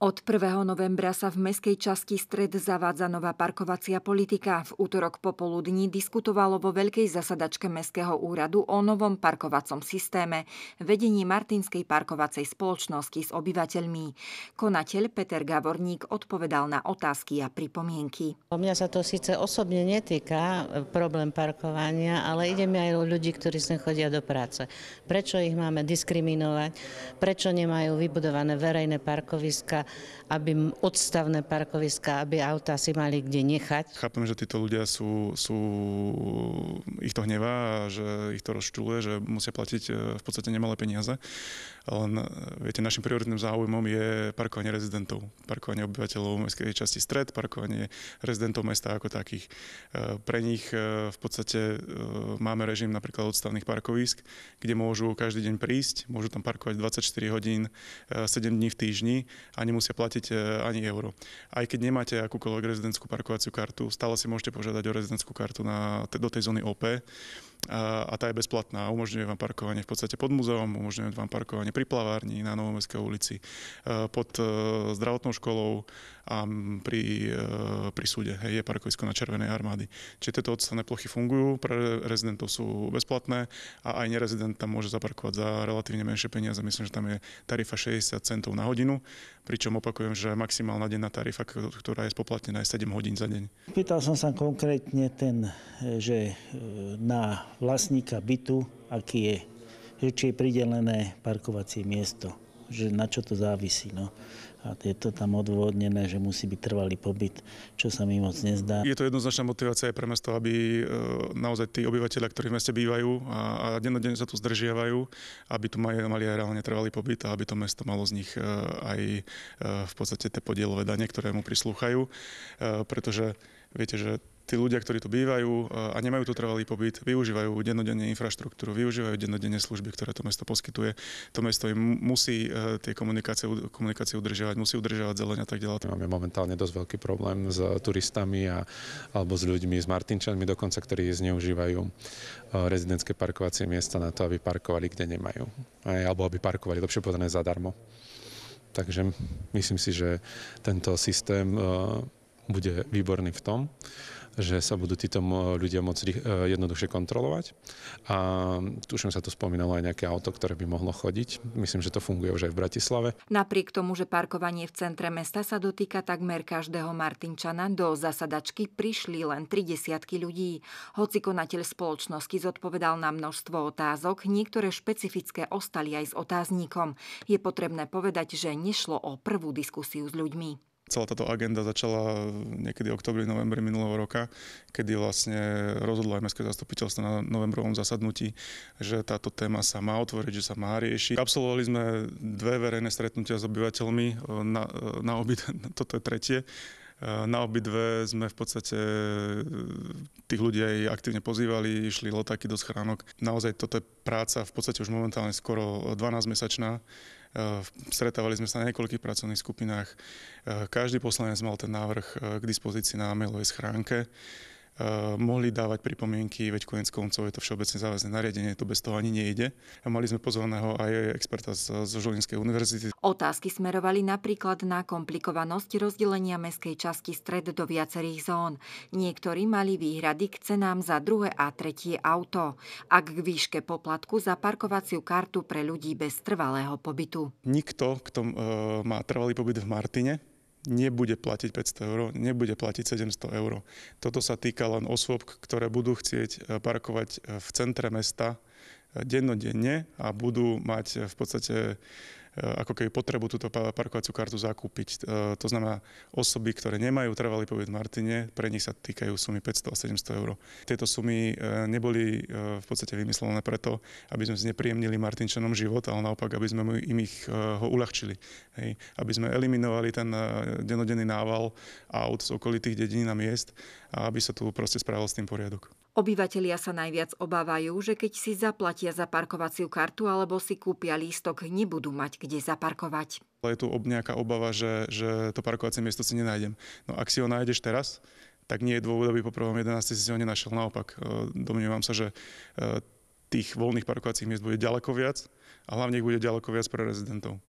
Od 1. novembra sa v meskej časti Stred zavádza nová parkovacia politika. V útorok popoludní diskutovalo vo veľkej zasadačke Mestského úradu o novom parkovacom systéme vedení Martinskej parkovacej spoločnosti s obyvateľmi. Konateľ Peter Gavorník odpovedal na otázky a pripomienky. Mňa sa to síce osobne netýka problém parkovania, ale ide mi aj o ľudí, ktorí sem chodia do práce. Prečo ich máme diskriminovať? Prečo nemajú vybudované verejné parkoviska? Aby odstavné parkoviska, aby autá si mali kde nechať. Chápem, že títo ľudia sú, sú ich to hnevá a že ich to rozčuluje, že musia platiť e, v podstate nemalé peniaze. Len, e, viete, našim prioritným záujmom je parkovanie rezidentov, parkovanie obyvateľov mestskej časti stred, parkovanie rezidentov mesta ako takých. E, pre nich v podstate máme režim napríklad odstavných parkovisk, kde môžu každý deň prísť, môžu tam parkovať 24 hodín, 7 dní v týždni a nemusia nemusia platiť e, ani euro. Aj keď nemáte akúkoľvek rezidentskú parkovaciu kartu, stále si môžete požiadať o rezidentskú kartu na, do tej zóny OP a tá je bezplatná. Umožňuje vám parkovanie v podstate pod múzeum, umožňuje vám parkovanie pri plavárni na Novomestskej ulici, e, pod e, zdravotnou školou a pri, e, pri súde. Hej, je parkovisko na Červenej armády. Čiže tieto odstavné plochy fungujú, pre rezidentov sú bezplatné a aj nerezident tam môže zaparkovať za relatívne menšie peniaze. Myslím, že tam je tarifa 60 centov na hodinu, pričom opakujem, že maximálna denná tarifa, ktorá je spoplatnená, je 7 hodín za deň. Pýtal som sa konkrétne ten, že na vlastníka bytu, aký je, že či je pridelené parkovacie miesto, že na čo to závisí. No. A je to tam odôvodnené, že musí byť trvalý pobyt, čo sa mi moc nezdá. Je to jednoznačná motivácia aj pre mesto, aby e, naozaj tí obyvateľia, ktorí v meste bývajú a, a dennodenne sa tu zdržiavajú, aby tu mali, mali aj reálne trvalý pobyt a aby to mesto malo z nich e, aj e, v podstate tie podielové dane, ktoré mu prislúchajú. Pretože viete, že tí ľudia, ktorí tu bývajú a nemajú tu trvalý pobyt, využívajú dennodenne infraštruktúru, využívajú dennodenne služby, ktoré to mesto poskytuje. To mesto im musí e, tie komunikácie, komunikácie udržiavať, musí udržiavať zeleň a tak ďalej. Máme momentálne dosť veľký problém s turistami a, alebo s ľuďmi, s Martinčanmi dokonca, ktorí zneužívajú e, rezidentské parkovacie miesta na to, aby parkovali, kde nemajú. Aj, alebo aby parkovali, lepšie povedané, zadarmo. Takže myslím si, že tento systém e, bude výborný v tom, že sa budú títo ľudia môcť e, jednoduchšie kontrolovať. A tuším sa tu spomínalo aj nejaké auto, ktoré by mohlo chodiť. Myslím, že to funguje už aj v Bratislave. Napriek tomu, že parkovanie v centre mesta sa dotýka takmer každého Martinčana, do zasadačky prišli len 30 ľudí. Hoci konateľ spoločnosti zodpovedal na množstvo otázok, niektoré špecifické ostali aj s otáznikom. Je potrebné povedať, že nešlo o prvú diskusiu s ľuďmi celá táto agenda začala niekedy oktobri, novembri minulého roka, kedy vlastne rozhodlo aj Mestské zastupiteľstvo na novembrovom zasadnutí, že táto téma sa má otvoriť, že sa má riešiť. Absolvovali sme dve verejné stretnutia s obyvateľmi, na, na obi, toto je tretie, na obidve sme v podstate tých ľudí aj aktívne pozývali, išli lotáky do schránok. Naozaj toto je práca v podstate už momentálne skoro 12-mesačná Eh, stretávali sme sa na niekoľkých pracovných skupinách. Eh, každý poslanec mal ten návrh eh, k dispozícii na mailovej schránke. Eh, mohli dávať pripomienky, veď konec koncov je to všeobecne záväzné nariadenie, to bez toho ani nejde. A mali sme pozvaného aj experta z, z Žolinskej univerzity. Otázky smerovali napríklad na komplikovanosť rozdelenia mestskej časti stred do viacerých zón. Niektorí mali výhrady k cenám za druhé a tretie auto, ak k výške poplatku za parkovaciu kartu pre ľudí bez trvalého pobytu. Nikto, kto uh, má trvalý pobyt v Martine, nebude platiť 500 eur, nebude platiť 700 eur. Toto sa týka len osôb, ktoré budú chcieť eh, parkovať eh, v centre mesta eh, dennodenne a budú mať v podstate ako keby potrebu túto parkovaciu kartu zakúpiť. Eh, to znamená, osoby, ktoré nemajú trvalý pobyt v Martine, pre nich sa týkajú sumy 500 a 700 eur. Tieto sumy eh, neboli v podstate vymyslené preto, aby sme znepríjemnili Martinčanom život, ale naopak, aby sme im ich ho uľahčili. Hej. Aby sme eliminovali ten denodenný nával aut z okolitých dedín a miest a aby sa tu proste spravil s tým poriadok. Obyvatelia sa najviac obávajú, že keď si zaplatia za parkovaciu kartu alebo si kúpia lístok, nebudú mať kde zaparkovať. Je tu nejaká obava, že, že to parkovacie miesto si nenájdem. No ak si ho nájdeš teraz, tak nie je dôvod, aby po prvom 11. si ho nenašiel. Naopak, e, domnievam sa, že e, tých voľných parkovacích miest bude ďaleko viac a hlavne ich bude ďaleko viac pre rezidentov.